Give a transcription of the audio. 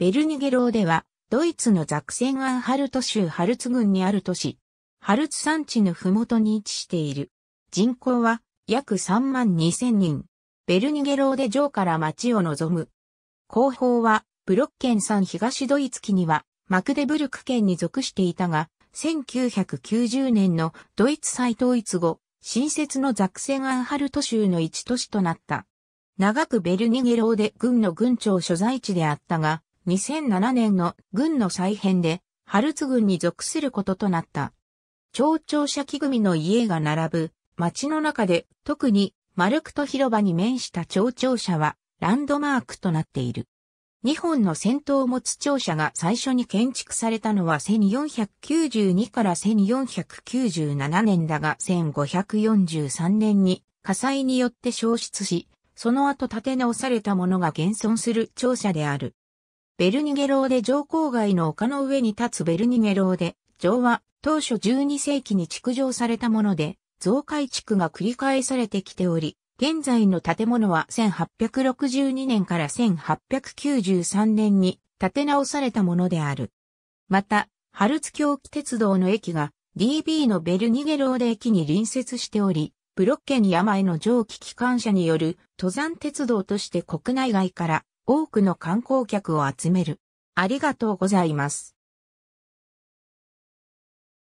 ベルニゲローでは、ドイツのザクセンアンハルト州ハルツ郡にある都市、ハルツ山地のふもとに位置している。人口は約3万2千人。ベルニゲローで城から町を望む。後方は、ブロッケン山東ドイツ期には、マクデブルク県に属していたが、1990年のドイツ再統一後、新設のザクセンアンハルト州の一都市となった。長くベルニゲローで軍の軍庁所在地であったが、2007年の軍の再編で、ハルツ軍に属することとなった。町庁舎木組の家が並ぶ、街の中で特にマルクト広場に面した町庁舎はランドマークとなっている。日本の戦闘を持つ庁舎が最初に建築されたのは1492から1497年だが1543年に火災によって消失し、その後建て直されたものが現存する庁舎である。ベルニゲローで城郊外の丘の上に立つベルニゲローで、城は当初12世紀に築城されたもので、増改築が繰り返されてきており、現在の建物は1862年から1893年に建て直されたものである。また、ハルツ京気鉄道の駅が DB のベルニゲローデ駅に隣接しており、ブロッケン山への蒸気機関車による登山鉄道として国内外から多くの観光客を集める。ありがとうございます。